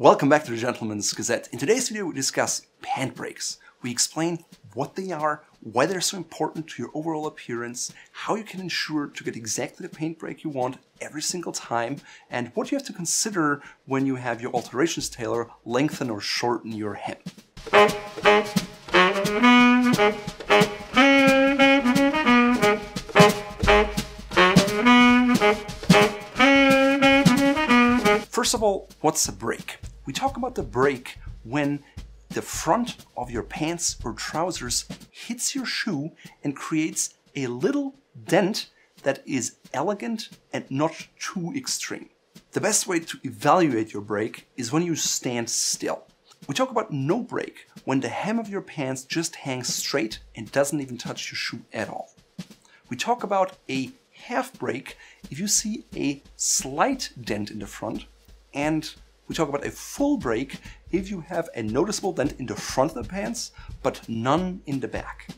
Welcome back to the Gentleman's Gazette. In today's video we discuss pant breaks. We explain what they are, why they're so important to your overall appearance, how you can ensure to get exactly the pant break you want every single time, and what you have to consider when you have your alterations tailor lengthen or shorten your hem. First of all, what's a break? We talk about the break when the front of your pants or trousers hits your shoe and creates a little dent that is elegant and not too extreme. The best way to evaluate your break is when you stand still. We talk about no break when the hem of your pants just hangs straight and doesn't even touch your shoe at all. We talk about a half break if you see a slight dent in the front and we talk about a full break if you have a noticeable dent in the front of the pants, but none in the back.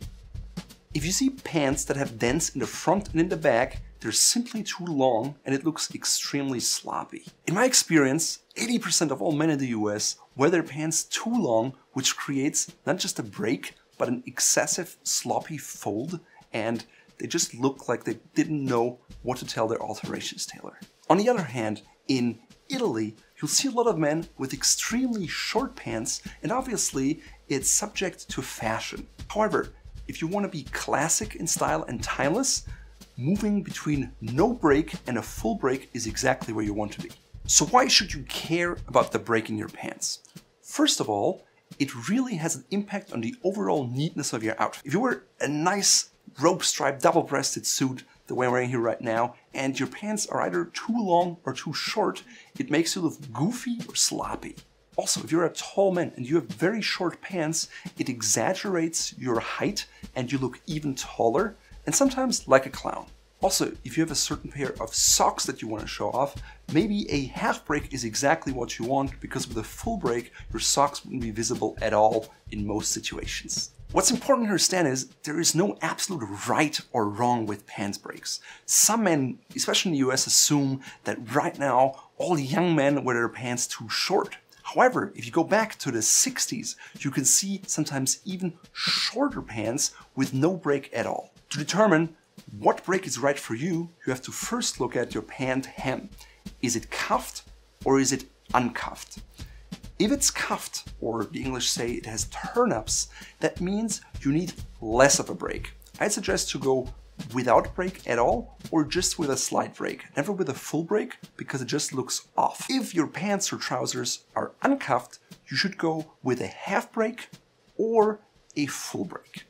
If you see pants that have dents in the front and in the back, they're simply too long and it looks extremely sloppy. In my experience, 80% of all men in the US wear their pants too long, which creates not just a break, but an excessive sloppy fold, and they just look like they didn't know what to tell their alterations tailor. On the other hand, in Italy, you'll see a lot of men with extremely short pants, and obviously it's subject to fashion. However, if you want to be classic in style and timeless, moving between no break and a full break is exactly where you want to be. So why should you care about the break in your pants? First of all, it really has an impact on the overall neatness of your outfit. If you wear a nice rope stripe double-breasted suit the way I'm wearing here right now, and your pants are either too long or too short, it makes you look goofy or sloppy. Also, if you're a tall man and you have very short pants, it exaggerates your height and you look even taller and sometimes like a clown. Also, if you have a certain pair of socks that you want to show off, maybe a half break is exactly what you want because with a full break, your socks wouldn't be visible at all in most situations. What's important to understand is there is no absolute right or wrong with pants breaks. Some men, especially in the US, assume that right now all young men wear their pants too short. However, if you go back to the 60s, you can see sometimes even shorter pants with no break at all. To determine what break is right for you, you have to first look at your pant hem. Is it cuffed or is it uncuffed? If it's cuffed, or the English say it has turn-ups, that means you need less of a break. I'd suggest to go without break at all or just with a slight break, never with a full break because it just looks off. If your pants or trousers are uncuffed, you should go with a half break or a full break.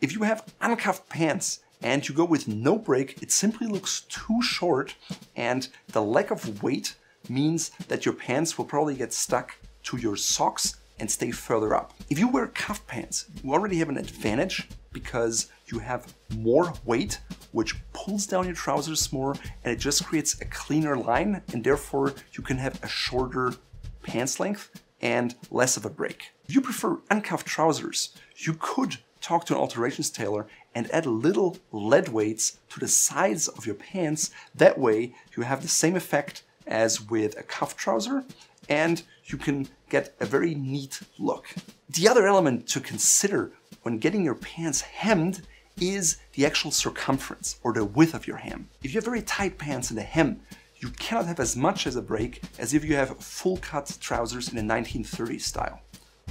If you have uncuffed pants and you go with no break, it simply looks too short and the lack of weight means that your pants will probably get stuck to your socks and stay further up. If you wear cuff pants, you already have an advantage because you have more weight, which pulls down your trousers more and it just creates a cleaner line and therefore you can have a shorter pants length and less of a break. If you prefer uncuffed trousers, you could talk to an alterations tailor and add little lead weights to the sides of your pants. That way you have the same effect as with a cuff trouser and you can get a very neat look. The other element to consider when getting your pants hemmed is the actual circumference or the width of your hem. If you have very tight pants in the hem, you cannot have as much as a break as if you have full cut trousers in a 1930s style.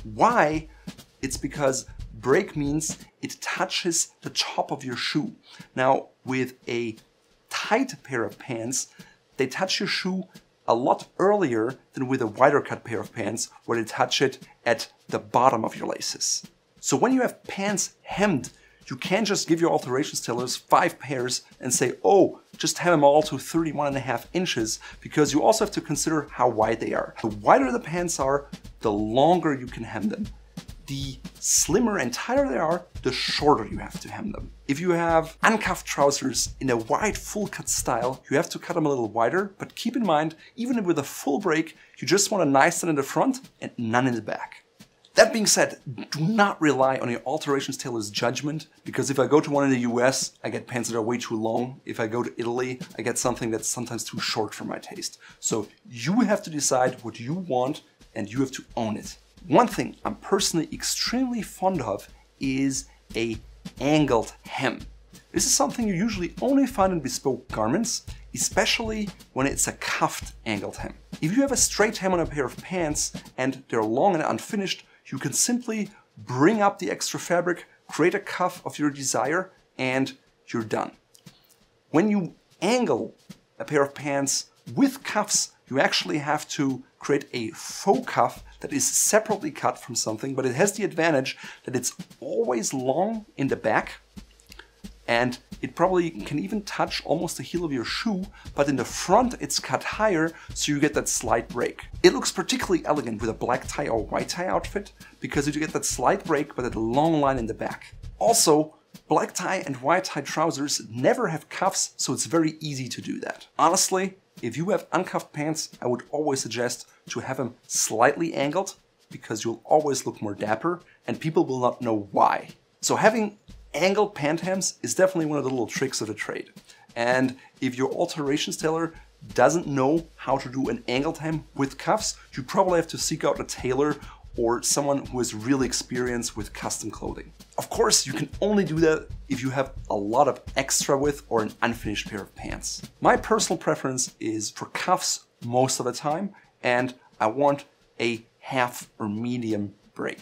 Why? It's because break means it touches the top of your shoe. Now, with a tight pair of pants, they touch your shoe a lot earlier than with a wider cut pair of pants where they touch it at the bottom of your laces. So when you have pants hemmed, you can't just give your alterations tailors five pairs and say, oh, just hem them all to 31 and a half inches, because you also have to consider how wide they are. The wider the pants are, the longer you can hem them the slimmer and tighter they are, the shorter you have to hem them. If you have uncuffed trousers in a wide full cut style, you have to cut them a little wider, but keep in mind, even with a full break, you just want a nice one in the front and none in the back. That being said, do not rely on your alterations tailor's judgment because if I go to one in the US, I get pants that are way too long. If I go to Italy, I get something that's sometimes too short for my taste. So you have to decide what you want and you have to own it. One thing I'm personally extremely fond of is a angled hem. This is something you usually only find in bespoke garments, especially when it's a cuffed angled hem. If you have a straight hem on a pair of pants and they're long and unfinished, you can simply bring up the extra fabric, create a cuff of your desire, and you're done. When you angle a pair of pants with cuffs, you actually have to create a faux cuff that is separately cut from something, but it has the advantage that it's always long in the back and it probably can even touch almost the heel of your shoe, but in the front it's cut higher so you get that slight break. It looks particularly elegant with a black tie or white tie outfit because you get that slight break but that long line in the back. Also, black tie and white tie trousers never have cuffs so it's very easy to do that. Honestly, if you have uncuffed pants, I would always suggest to have them slightly angled because you'll always look more dapper and people will not know why. So having angled pant hems is definitely one of the little tricks of the trade. And if your alterations tailor doesn't know how to do an angled hem with cuffs, you probably have to seek out a tailor or someone who is really experienced with custom clothing. Of course, you can only do that if you have a lot of extra width or an unfinished pair of pants. My personal preference is for cuffs most of the time, and I want a half or medium break.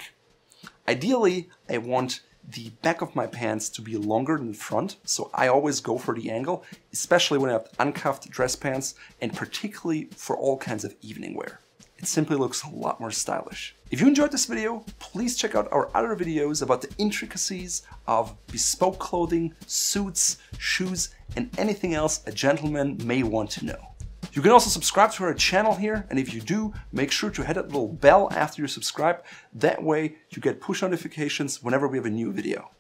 Ideally, I want the back of my pants to be longer than the front, so I always go for the angle, especially when I have uncuffed dress pants and particularly for all kinds of evening wear. It simply looks a lot more stylish. If you enjoyed this video, please check out our other videos about the intricacies of bespoke clothing, suits, shoes, and anything else a gentleman may want to know. You can also subscribe to our channel here, and if you do, make sure to hit that little bell after you subscribe. That way you get push notifications whenever we have a new video.